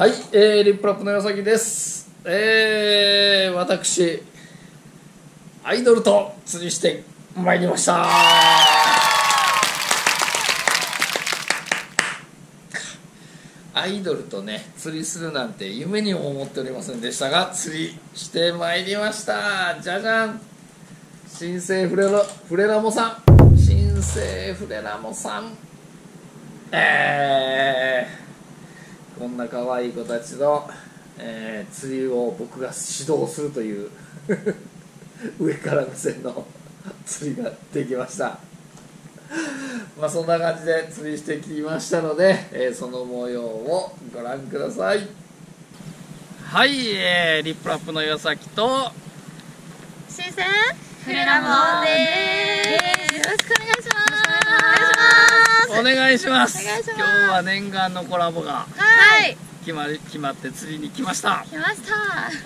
はい、えー、リップラップの岩崎です。えー、私、アイドルと釣りしてまいりました。アイドルとね、釣りするなんて夢にも思っておりませんでしたが、釣りしてまいりました。じゃじゃん新生フレラフレラモさん。新生フレラモさん。えー、こんな可愛い子たちの、えー釣りを僕が指導するという 上から目線の 釣りができました。まあそんな感じで釣りしてきましたので、えーその模様をご覧ください。はい、えーリップラップの岩崎と新鮮フレラモンです。よろしくお願いします。お願いします。お願いします。今日は念願のコラボが。はい決まり決まって釣りに来ました。来ました。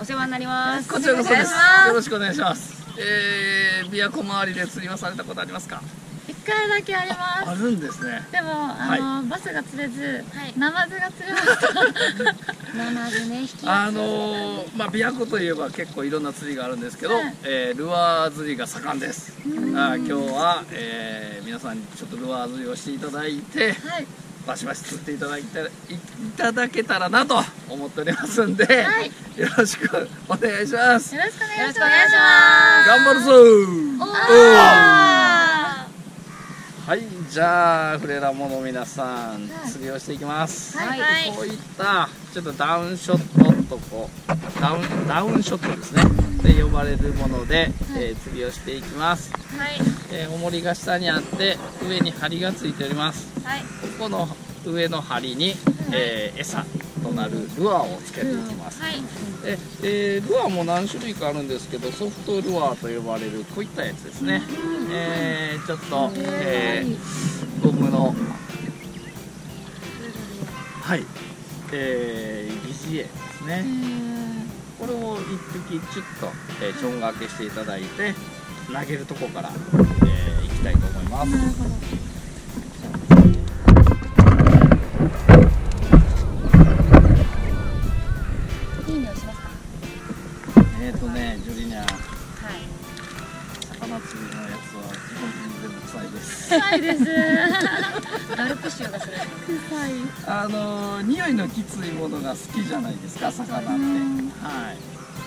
お世話になります。こちらこそです。よろしくお願いします。えー、琵琶湖周りで釣りはされたことありますか。一回だけあります。あるんですね。でもあの、バスが釣れず、ナマズが釣れました。ナマズね引きあのーまあ琵琶湖といえば結構いろんな釣りがあるんですけど、はい。えールアー釣りが盛んです。あー今日は、えー皆さんにちょっとルアー釣りをしていただいてはいバシバシ釣っていただいていいただけたらなと思っておりますんで、はい。よろしくお願いします。よろしくお願いします。頑張るぞあはいじゃあフレラモの皆さん、はい。釣りをしていきます、はい。こういったちょっとダウンショットとこうダウンダウンショットですねで呼ばれるもので、えー釣りをしていきます、ーはい。えー重りが下にあって上に針がついております。はい。ここの上の針に、えー餌となるルアーをつけていきます、はい。でえールアーも何種類かあるんですけどソフトルアーと呼ばれるこういったやつですね、えーちょっと、えーゴムのはい。えー、疑似餌ですねこれを一匹チュッと、えー、ちょんがけしていただいて投げるとこから、えー、いきたいと思います。いい匂いしますか？えーとねジュリニャはい。魚釣りのやつは基本的に全部臭いです。臭いですあのー匂いのきついものが好きじゃないですか魚って。はい。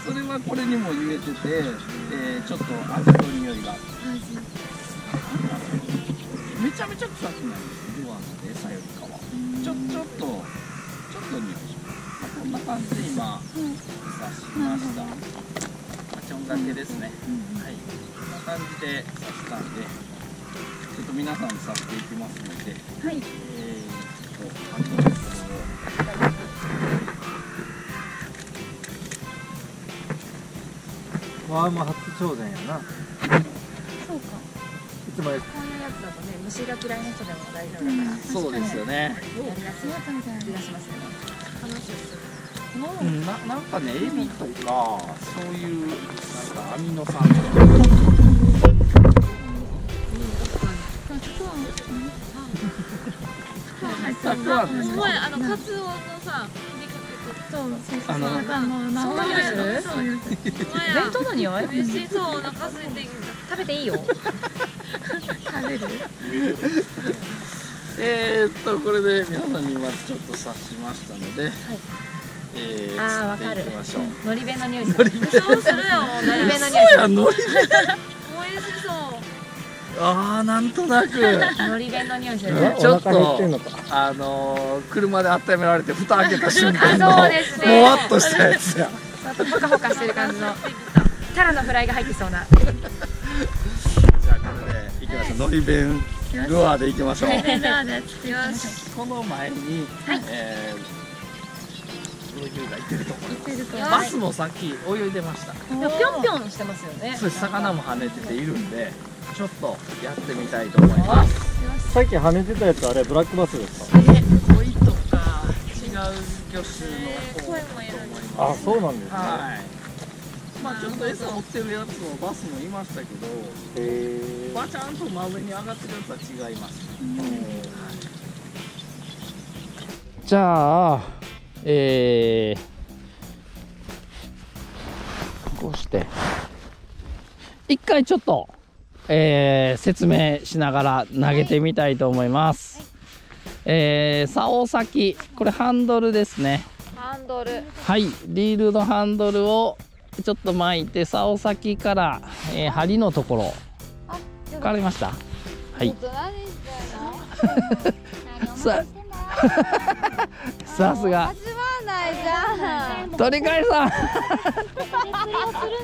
それはこれにも言えてて、えーちょっと味と匂いがめちゃめちゃ臭くない。ですルアーなんで餌よりかは。ちょちょっとちょっと匂いします、まあ、こんな感じで今刺しました、まあ、ちょんがけですね、はい。こんな感じで刺したんでちょっと皆さんに刺していきますので。はいえー、ちょっと半分こわあもう初挑戦やな。そうか。いつもやこういうやつだとね虫が嫌いな人でも大丈夫だから、れをそうですよね。やりやすい気がしますよね話をするうんななんかねエビとかそういうなんかアミノ酸。とかすか前あのカツオのさそうそうあのあもうそう守るいうそういう弁当の匂い美味しそうお腹空いて食べていいよ食べるえー、っとこれで皆さんにまずちょっと刺しましたので、はいえー、あーわかる釣っていきましょうのり弁の匂いするそうするよもうのり弁の匂いすやのり美味しそうあーなんとなく。るのり弁の匂いするえちょっとあのー、車で温められて蓋開けた瞬間のあそうですね。もわっとしたやつや。ちょっとホカホカしてる感じの。タラのフライが入ってそうな。じゃあこれでいきましょう。のり弁ルアーでいきましょう。じゃあじゃあ作りよましこの前に、はいえー、泳ぎがいてると思いますうとバスもさっき泳いでました。ぴょんぴょんしてますよね。そして魚も跳ねてているんでちょっとやってみたいと思います。さっき跳ねてたやつあれブラックバスですか？え鯉とか違う魚種の方。あそうなんですね。はい。まあちょっと餌追ってるやつもバスもいましたけどバチャンと真上に上がってるやつは違います、じゃあえー、こうして。一回ちょっと、えー説明しながら投げてみたいと思います、えー竿先これハンドルですね。ハンドル。はいリールのハンドルをちょっと巻いて竿先から、えー針のところ。分かりました？はい。ささすが。始まんないじゃん。鳥飼さん。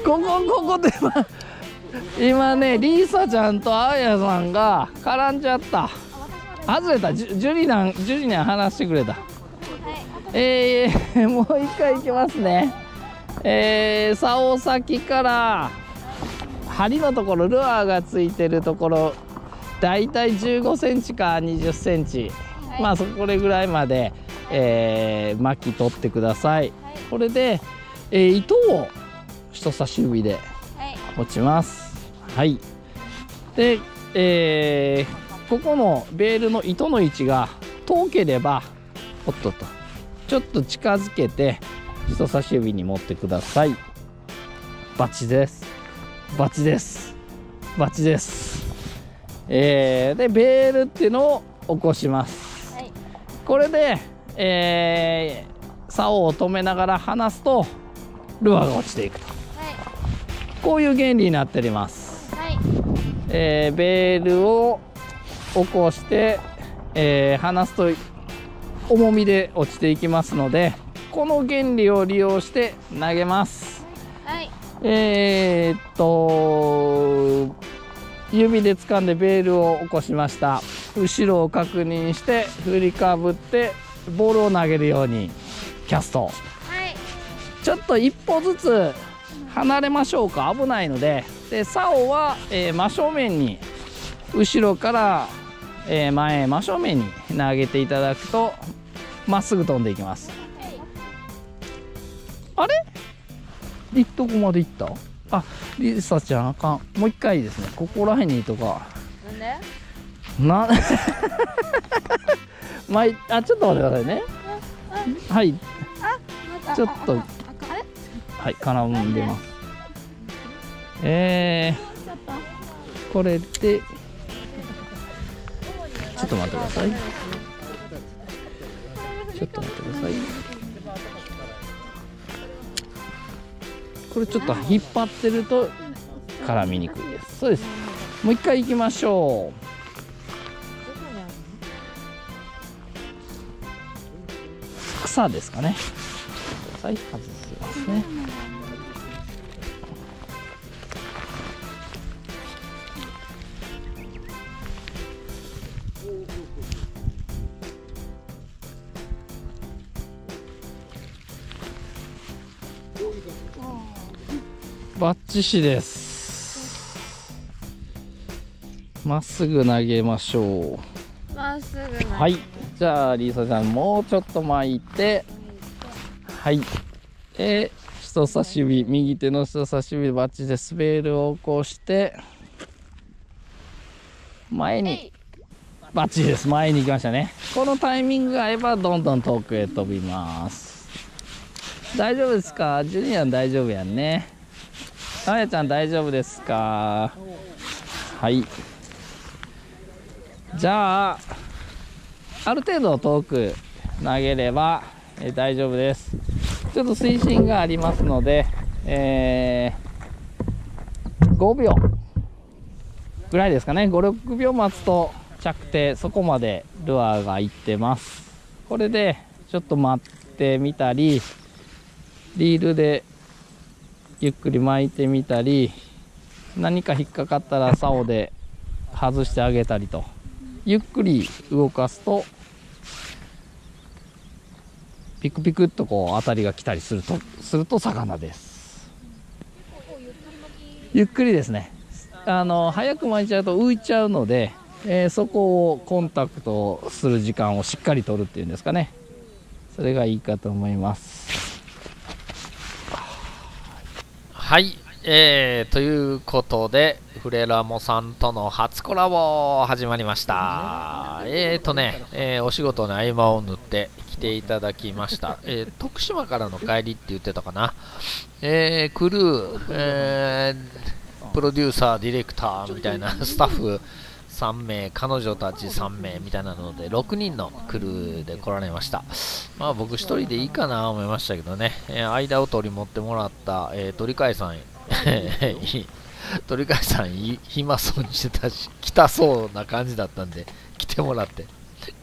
ここここで今今ねリーサちゃんとあやさんが絡んじゃった。外れた。ジュリナンジュリナン話してくれた。えー、もう一回いきますね。えー、竿先から針のところルアーがついてるところだいたい1 5センチか2 0センチ、まあそこれぐらいまで、えー巻き取ってください、これで、えー糸を人差し指で持ちますはい。で、えーここのベールの糸の位置が遠ければおっとっとちょっと近づけて人差し指に持ってください。バチです。バチです。バチです。えーでベールっていうのを起こします、はい。これで、えー竿を止めながら離すとルアーが落ちていくと。こういう原理になっております、はいえーベールを起こして、えー離すと重みで落ちていきますのでこの原理を利用して投げます。はい。えーっと指で掴んでベールを起こしました。後ろを確認して振りかぶってボールを投げるようにキャスト。はい。ちょっと一歩ずつ離れましょうか。危ないのでで竿は、えー真正面に後ろから、えー前へ真正面に投げていただくとまっすぐ飛んでいきます。あれ？いっとこまで行った？あリサちゃんあかん。もう一回ですね。ここら辺にいとかなんで？なまあいあちょっと待ってくださいね。はい。ちょっとはい絡んでますえー、これでちょっと待ってください。ちょっと待ってください。これちょっと引っ張ってると絡みにくいです。そうです。もう一回行きましょう。草ですかね。外しますね。チシです。まっすぐ投げましょう。まっすぐなはい。じゃあリーサちゃんもうちょっと巻いて。はい。で人差し指右手の人差し指バッチで滑るを起こして。前に。バッチリです。前に行きましたね。このタイミングが合えばどんどん遠くへ飛びます。大丈夫ですか？ジュニアン大丈夫やんねあやちゃん大丈夫ですか？はい。じゃあある程度遠く投げれば、えー大丈夫です。ちょっと水深がありますので、えー5秒。ぐらいですかね。56秒待つと着底そこまでルアーが行ってます。これでちょっと待ってみたりリールでゆっくり巻いてみたり何か引っかかったら竿で外してあげたりと。ゆっくり動かすとピクピクっとこう当たりが来たりするとすると魚です。ゆっくりですね。あの早く巻いちゃうと浮いちゃうので、えーそこをコンタクトする時間をしっかり取るっていうんですかね。それがいいかと思います。はい、えー、ということで、フレラモさんとの初コラボ始まりました。えーとね、えーお仕事の合間を縫って来ていただきました、えー徳島からの帰りって言ってたかな、えークルー、えー。プロデューサー、ディレクターみたいなスタッフ3名、彼女たち3名みたいなので、6人のクルーで来られました。まあ僕1人でいいかな思いましたけどね、えー間を取り持ってもらった、えー鳥飼さん、鳥飼さん暇そうにしてたし、来たそうな感じだったんで、来てもらって、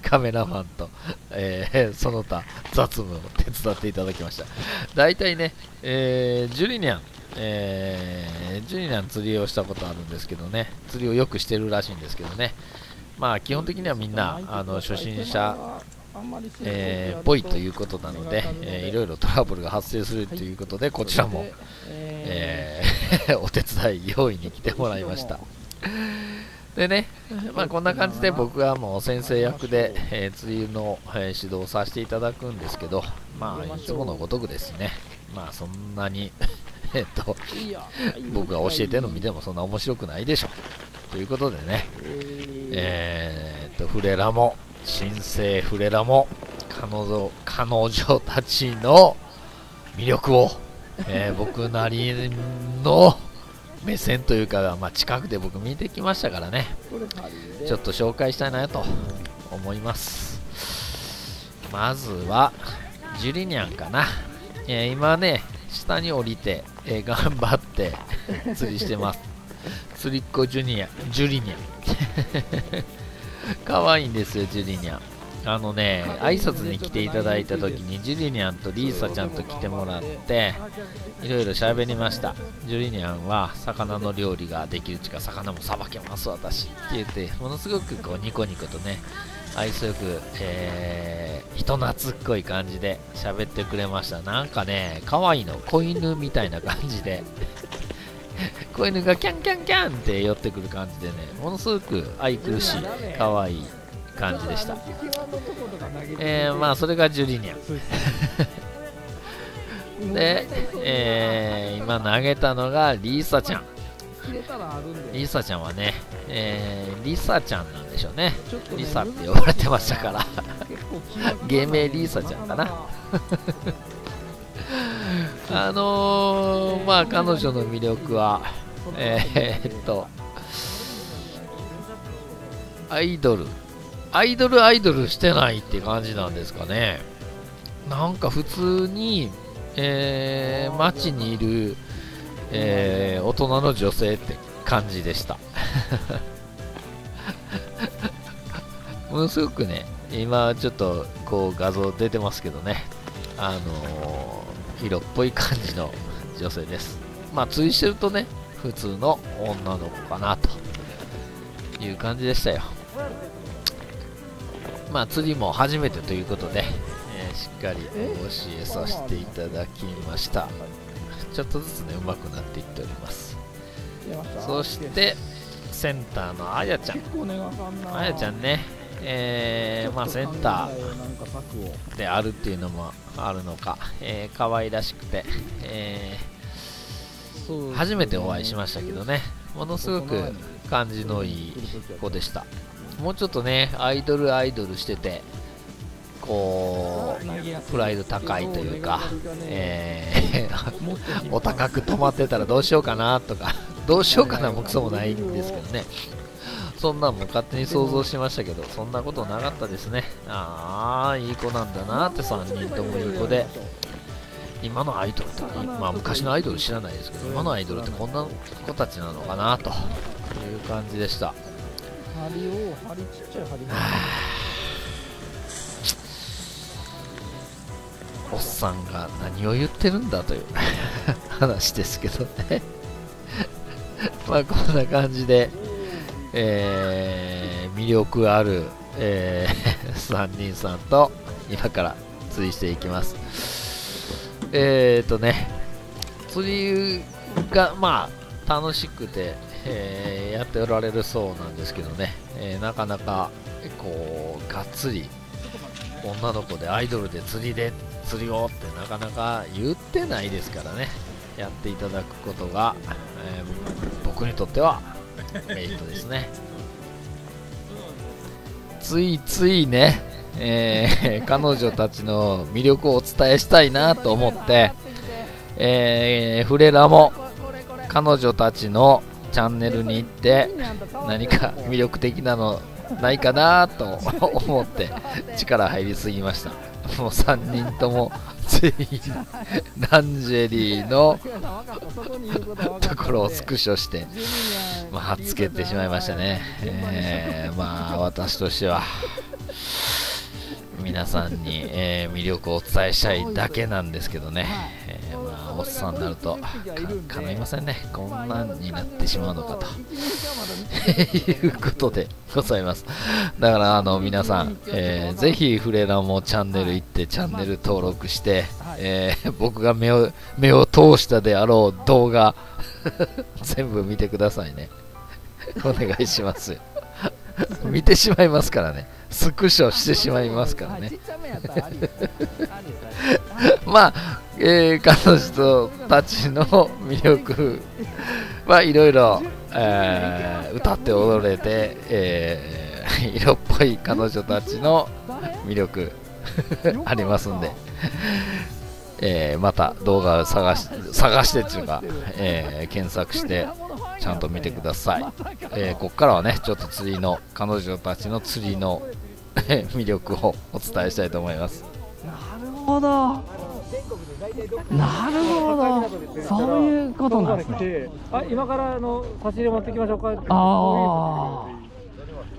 カメラマンと、えーその他雑務を手伝っていただきました。大体ね、えージュリニャン、えージュニャン釣りをしたことあるんですけどね、釣りをよくしてるらしいんですけどね、まあ基本的にはみんな、あの初心者え、ぽいということなので、えーいろいろトラブルが発生するということで、こちらも、え お手伝い用意に来てもらいました。でね、まあ、こんな感じで僕はもう先生役で、え釣りの、え指導をさせていただくんですけど、まあ、いつものごとくですね、まあ、そんなに、えっと、僕が教えてるの見てもそんな面白くないでしょ。ということでね、えーっと、フレラも、新生フレラも、彼女、彼女たちの魅力を、えー 僕なりの目線というか、まあ、近くで僕見てきましたからね、ちょっと紹介したいなと思います。まずは、ジュリニャンかな。えー今ね、下に降りて、えー 頑張って釣りしてます。釣りっ子ジュニア、ジュリニャン。可愛いんですよ、ジュリニャン。あのね、挨拶に来ていただいた時に、ジュリニャンとリーサちゃんと来てもらって、いろいろ喋りました。ジュリニャンは、魚の料理ができるちか、魚もさばけます、私。って言って、ものすごくこう、ニコニコとね、愛想よく、えー、人懐っこい感じで喋ってくれました。なんかね、可愛いの、子犬みたいな感じで、子犬がキャンキャンキャンって寄ってくる感じでね、ものすごく愛くるしい、可愛い感じでした。えー、まあ、それがジュリニャン。で、えー、今投げたのがリーサちゃん。リーサちゃんはね、えー、リサちゃんなでしょうね。リサって呼ばれてましたから。芸名リーサちゃんかな。あのー、まあ彼女の魅力は、えー、っと、アイドル。アイドルアイドルしてないって感じなんですかね。なんか普通に、えー、街にいる、えー大人の女性って感じでした。ものすごくね、今ちょっとこう画像出てますけどね、あのー色っぽい感じの女性です。まあ、釣りしてるとね、普通の女の子かなという感じでしたよ。まあ、釣りも初めてということで、えーしっかりお教えさせていただきました。ちょっとずつね、上手くなっていっております。そして、センターのあやちゃん。あやちゃんね、えーまあ、センターであるっていうのもあるのか、えー、可愛らしくて、えー初めてお会いしましたけどね、ものすごく感じのいい子でした。もうちょっとね、アイドルアイドルしてて、こう、プライド高いというか、えー お高く止まってたらどうしようかなとか、どうしようかなもクソもないんですけどね。そんなんも勝手に想像しましたけど、そんなことなかったですね。ああ、いい子なんだなって3人ともいい子で、今のアイドルって、まあ昔のアイドル知らないですけど、今のアイドルってこんな子たちなのかなという感じでした。針を針ちっちゃい針おっさんが何を言ってるんだという 話ですけどね まあこんな感じで、えー魅力ある、え3 人さんと今から釣りしていきます。えーとね釣りがまあ楽しくて、えーやっておられるそうなんですけどね、えーなかなかこうがっつり女の子でアイドルで釣りで釣りをってなかなか言ってないですからね。やっていただくことが、えー僕にとってはメリットですね。ついついねえー彼女たちの魅力をお伝えしたいなと思って、えーフレラも彼女たちのチャンネルに行って何か魅力的なのないかなと思って力入りすぎました。もう3人とも全員ランジェリーのところをスクショして、まあ、貼っつけてしまいましたね、えーまあ私としては皆さんに、えー魅力をお伝えしたいだけなんですけどね、おっさんになるとかかないませんね。こんなんになってしまうのかと。いうことでございます。だからあの皆さん、えーぜひフレラもチャンネル行ってチャンネル登録して、えー僕が目を目を通したであろう動画 全部見てくださいね。お願いしますよ。見てしまいますからね。スクショしてしまいますからね。まあ、えー彼女たちの魅力はいろいろ、え歌って踊れて、えー色っぽい彼女たちの魅力ありますんで、えまた動画を探し探してっていうか、え検索してちゃんと見てください、えここからはねちょっと釣りの彼女たちの釣りの魅力をお伝えしたいと思います。なるほど。なるほど。そういうことなんですね。あ今からあの差し入れ持ってきましょうか。ああ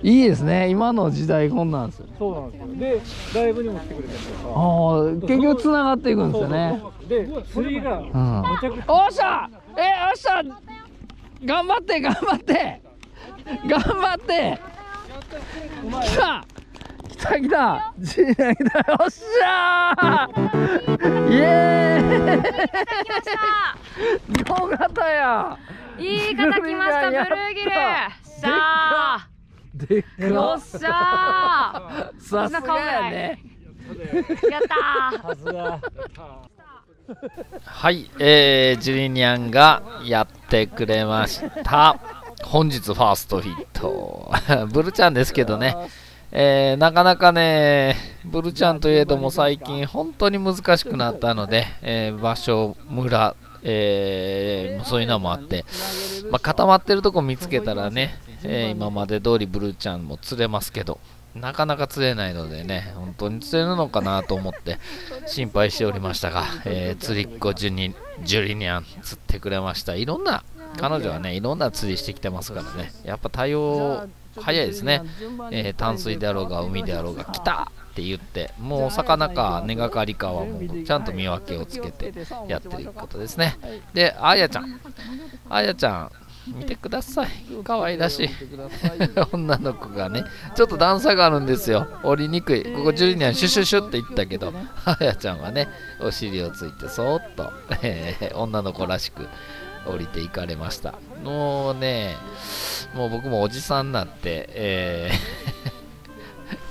いいですね。今の時代こんなんですよ。そうなんですよ。でライブにも来てくれたりとか。ああ結局つながっていくんですよね。で釣りがうん。むちゃくちゃ。おっしゃ!えおっしゃ!頑張って頑張って。頑張って。来た来た来たジーナ来たよっしゃー。イエーイ。よかった。や いい方来ました。ブルーギル。しゃでっーよっしゃー。さすがやね。やったー。はい、えー、ジュリニャンがやってくれました。本日ファーストヒット。ブルちゃんですけどね、えーなかなかね、ブルちゃんといえども最近本当に難しくなったので、えー場所、村、えーそういうのもあって、まあ、固まってるとこ見つけたらね、えー今まで通りブルちゃんも釣れますけど、なかなか釣れないのでね、本当に釣れるのかなと思って心配しておりましたが、えー釣りっ子ジュニジュリニャン釣ってくれました。いろんな、彼女はね、いろんな釣りしてきてますからね、やっぱ対応早いですね。えー淡水であろうが海であろうが来たって言って、もうお魚か根がかりかはもうちゃんと見分けをつけてやってることですね。で、あやちゃん。あやちゃん、見てください。可愛らしい。女の子がね、ちょっと段差があるんですよ。降りにくい。ここジュリニャンシュシュシュって言ったけど、あやちゃんはね、お尻をついてそーっと、えー女の子らしく降りていかれました。もうね、もう僕もおじさんになって、えー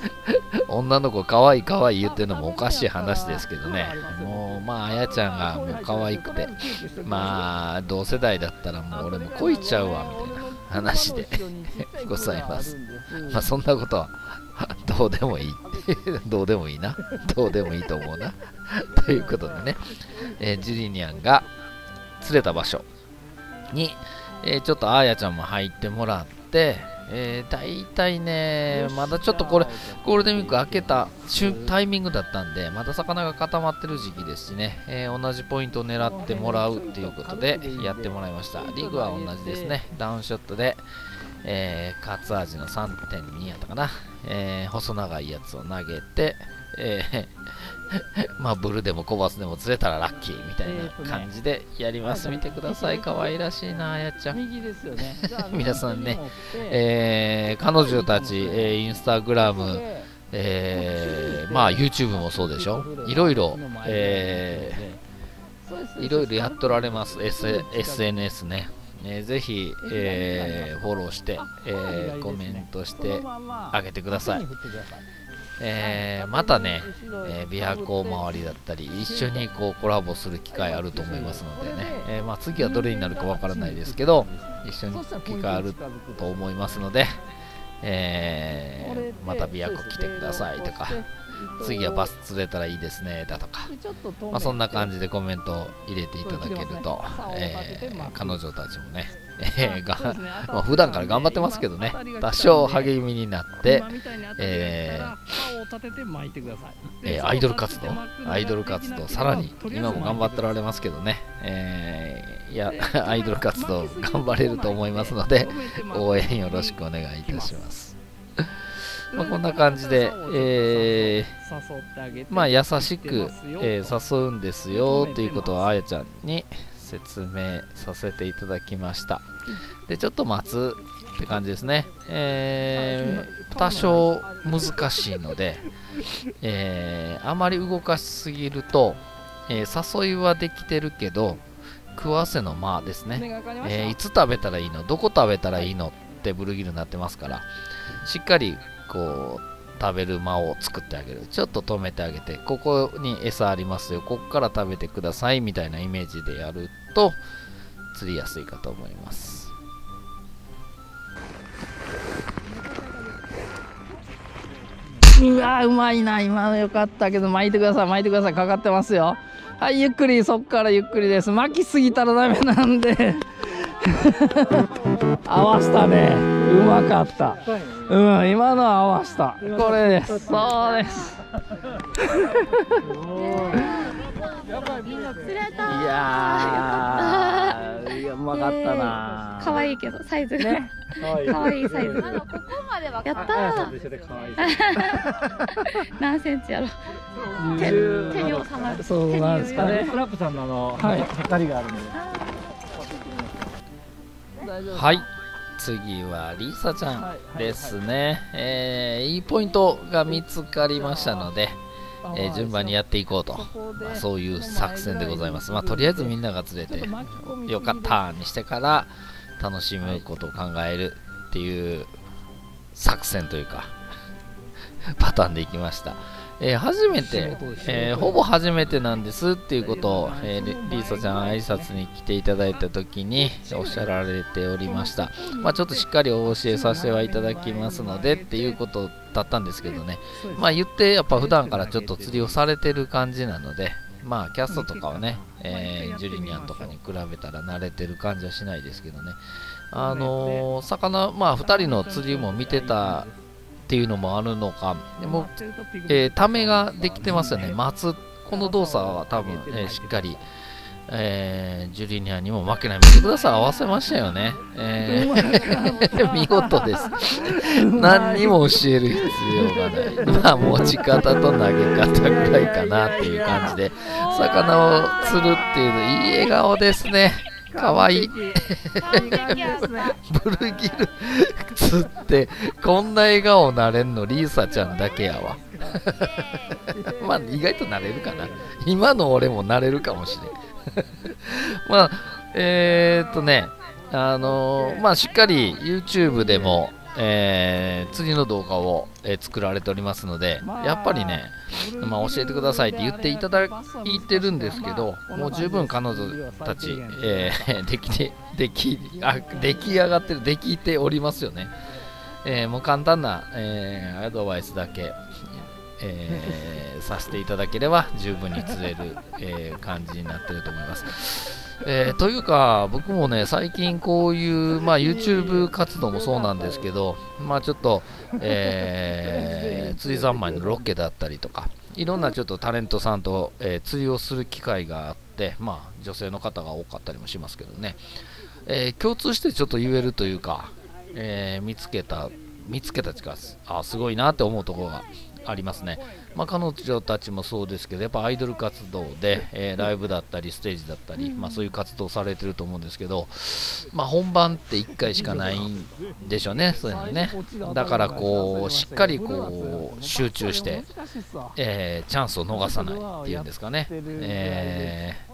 女の子可愛い可愛いい言ってるのもおかしい話ですけどね、もうまあ、あやちゃんがもう可愛くて、まあ、同世代だったらもう俺も恋ちゃうわみたいな話で ございます。まあ、そんなことはどうでもいい。どうでもいいな。どうでもいいと思うな。ということでね、えージュリニャンが釣れた場所に、えーちょっとあーやちゃんも入ってもらって、えー、大体ね、まだちょっとこれ、ゴールデンウィーク明けたタイミングだったんで、まだ魚が固まってる時期ですしね、えー同じポイントを狙ってもらうっていうことでやってもらいました。リグは同じですね、ダウンショットで、えー、カツアジの3.2やったかな、え細長いやつを投げて、えー まあ、ブルでもコバスでも釣れたらラッキーみたいな感じでやります。見てください。可愛らしいな、あやっちゃん。右ですよね皆さんねえー彼女たち、えーインスタグラム、えーまあ YouTube もそうでしょ？いろいろ、えーいろいろやっとられます。S SNS ね。えーぜひ、えーフォローして、えーコメントしてあげてください。えーまたね、えー、琵琶湖周りだったり、一緒にこうコラボする機会あると思いますのでね、えーまあ、次はどれになるかわからないですけど、一緒に機会あると思いますので、えーまた琵琶湖来てくださいとか次はバス釣れたらいいですね。だとか、まあ、そんな感じでコメントを入れていただけると、えー彼女たちもね、えーがまあ、普段から頑張ってますけどね。多少励みになって、ええーアイドル活動アイドル活動さらに今も頑張ってられますけどね、えーいや アイドル活動頑張れると思いますので応援よろしくお願いいたしますまあこんな感じで、えーまあ優しく、えー誘うんですよということをあやちゃんに説明させていただきました。でちょっと待つって感じですね、えー多少難しいので、えーあまり動かしすぎると、えー誘いはできてるけど食わせの間ですね、えーいつ食べたらいいの？どこ食べたらいいの？ってブルーギルになってますから。しっかりこう食べる間を作ってあげる。ちょっと止めてあげてここに餌ありますよ。ここから食べてくださいみたいなイメージでやると釣りやすいかと思います。うわうまいな。今のよかったけど巻いてください。巻いてください。かかってますよ。はいゆっくり。そっからゆっくりです。巻きすぎたらダメなんで。合わしたね。うまかった。うん今のは合わした。これです。そうです。釣れた。いやーいやうまかったな。可愛いけどサイズが、可愛い。サイズ。ここまではやった 何センチやろ。手20手に収まる。そうなんですかね。スラップさんのあの、はい。測りがあるんではい。次はリサちゃんですね、えーいいポイントが見つかりましたので、えー順番にやっていこうと、まあ、そういう作戦でございます、まあ、とりあえずみんなが釣れてよかったにしてから楽しむことを考えるっていう作戦というか パターンでいきました、えー初めて、えーほぼ初めてなんですっていうことを、えーリリーサちゃん挨拶に来ていただいた時におっしゃられておりました、まあ、ちょっとしっかりお教えさせてはいただきますのでっていうことだったんですけどね。まあ言ってやっぱ普段からちょっと釣りをされてる感じなのでまあキャストとかはね、えージュリニアンとかに比べたら慣れてる感じはしないですけどね。あのー魚まあ2人の釣りも見てたっていうのもあるのか。でも、えーためができてますよね。待つこの動作は多分、えーしっかりえージュリニアンにも負けない。見てください。合わせましたよね、えー 見事です。何にも教える必要がない。まあ持ち方と投げ方ぐらいかなっていう感じで魚を釣るっていうのいい笑顔ですねかわい。い。ブルーギル釣ってこんな笑顔なれんのリーサちゃんだけやわ。まあ意外となれるかな。今の俺もなれるかもしれん。まあえー、っとねあのーまあしっかり YouTube でも、えー釣りの動画を、えー作られておりますのでやっぱりね、まあ、教えてくださいって言っていただいてるんですけどもう十分彼女たち、えー できてできあ出来上がってるできておりますよね、えーもう簡単な、えーアドバイスだけ、えー させていただければ十分に釣れる、えー感じになってると思います。えーというか、僕もね、最近こういう、まあ、YouTube 活動もそうなんですけど、まあ、ちょっと、えー 釣り三昧のロケだったりとか、いろんなちょっとタレントさんと、えー釣りをする機会があって、まあ、女性の方が多かったりもしますけどね、えー共通してちょっと言えるというか、えー見つけた、見つけた力あすごいなって思うところがありますね。まあ、彼女たちもそうですけど、やっぱアイドル活動で、えーライブだったり、ステージだったり、まあ、そういう活動をされてると思うんですけど、まあ、本番って1回しかないんでしょうね、そういうのね。だからこう、しっかりこう集中して、えーチャンスを逃さないっていうんですかね。えー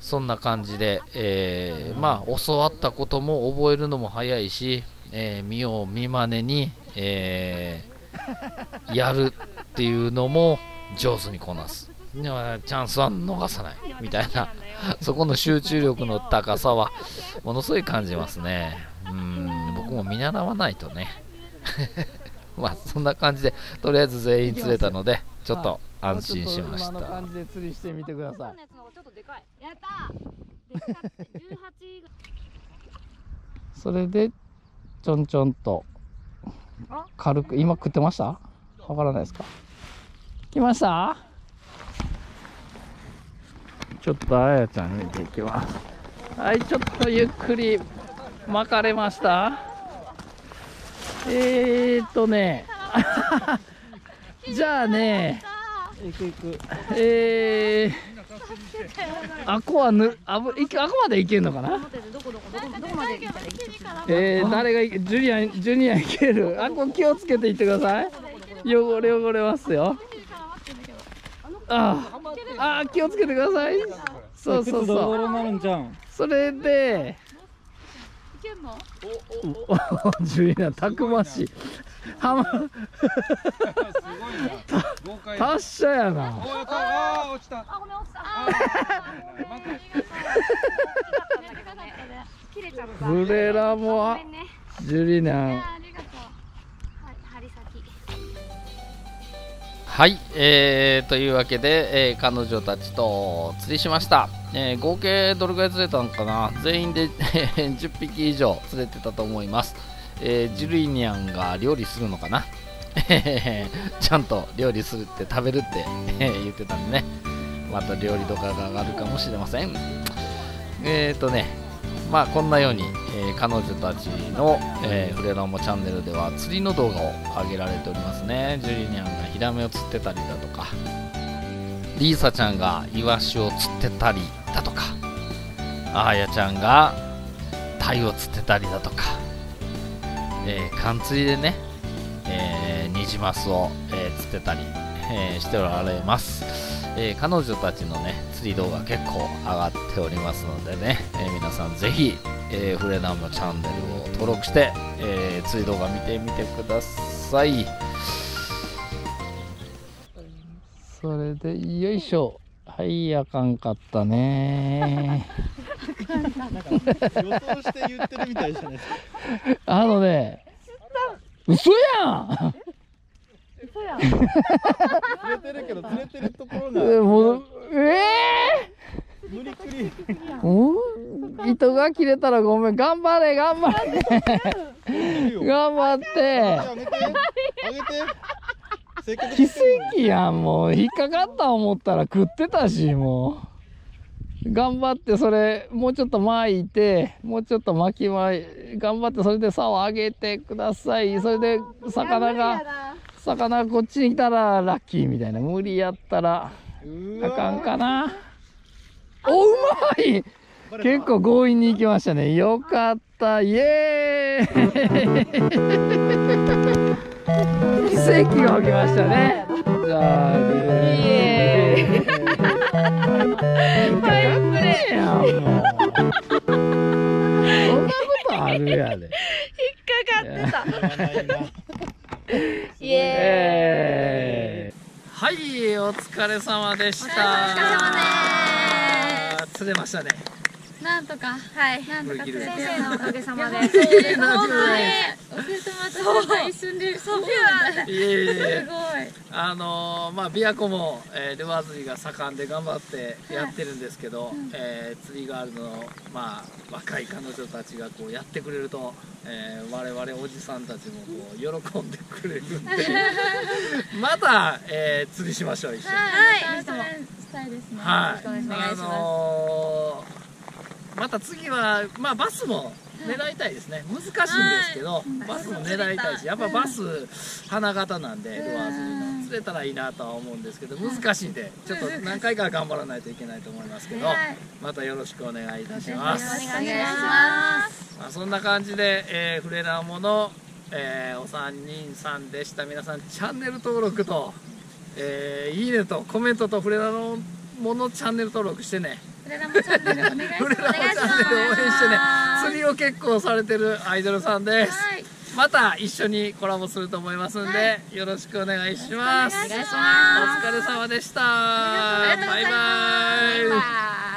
そんな感じで、えーまあ、教わったことも覚えるのも早いし、えー見よう見まねに、えーやるっていうのも上手にこなす。チャンスは逃さない。みたいな、そこの集中力の高さはものすごい感じますね。うん。僕も見習わないとね。まあそんな感じでとりあえず全員釣れたのでちょっと安心しましちょっと今のた感じで釣りしてみてください。やったー。でかかって18それでちょんちょんと。軽く今食ってました？わからないですか？来ました？ちょっとあやちゃん見ていきます。はいちょっとゆっくり巻かれました。えーっとね。じゃあね。行く行く。えー、あこはぬあぶいけあこまでいけんのかな？えー、誰がいけジュニアジュニアいける？あこ気をつけていってください汚れ汚れますよ。ああ気をつけてください。そうそうそう。それでジュニアたくましいはま達者やなあ落ちたあごめん落ちたあー切れちゃったフレラもジュリナはい、えー、というわけで、えー彼女たちと釣りしました、えー合計どれくらい釣れたのかな？全員で10匹以上釣れてたと思います、えージュリニャンが料理するのかな？ちゃんと料理するって食べるって言ってたんでね。また料理とかが上がるかもしれません。えーとねまあこんなように、えー彼女たちの、えーフレラモチャンネルでは釣りの動画を上げられておりますね。ジュリニャンがヒラメを釣ってたりだとかリーサちゃんがイワシを釣ってたりだとかあーやちゃんがタイを釣ってたりだとか、えー缶釣りでね、えニジマスを、え釣ってたり、えしておられます、えー彼女たちのね釣り動画結構上がっておりますのでね、えー皆さんぜひ、えーフレナムチャンネルを登録して、えー釣り動画見てみてください。それでよいしょ。はいあかんかったね。予想して言ってるみたいじゃないですか。あのね嘘やん釣れてるけど釣れてるところえがもうえ無理くり。糸が切れたらごめん。頑張れ頑張れ。よ。頑張って。奇跡やんもう。引っかかった思ったら食ってたしもう。頑張ってそれもうちょっと巻いてもうちょっと巻き巻い頑張ってそれで竿上げてください。それで魚が魚がこっちに来たらラッキーみたいな。無理やったらあかんかな。おうまい。結構強引に行きましたね。よかった。イエーイ。奇跡が起きましたね。じゃあイエー。イ引っかかってやんもう。そんなことあるやで。や。らないなえはいお疲れ様でした。お疲れ様です。釣れましたねなんとかはい。なんとか先生のおかげさまで。本本当当に。に教えてもらった一瞬でそういえいえいえすごい。あのーまあ琵琶湖も、えー、ルアー釣りが盛んで頑張ってやってるんですけど、えー釣りガールの、まあ、若い彼女たちがこうやってくれると、えー我々おじさんたちもこう喜んでくれるんで また、えー釣りしましょう一緒に。はい。それしたいですね。はい、よろしくお願いします。あのーまた次は、まあ、バスも狙いたいですね、難しいんですけど、バスも狙いたいし、やっぱバス、花形なんで、ルアー釣りの釣れたらいいなとは思うんですけど、難しいんで、ちょっと何回か頑張らないといけないと思いますけど、はい。またよろしくお願いいたします。お願いします。まあ、そんな感じで、えーフレラモの、えーお三人さんでした。皆さんチャンネル登録と、えーいいねとコメントとフレラのものチャンネル登録してねフレラモチャンネルお願いします。応援してね。釣りを結構されてるアイドルさんです、はい。また一緒にコラボすると思いますんで、よろしくお願いします。お願いします。お疲れ様でした。バイバイ。バイバイ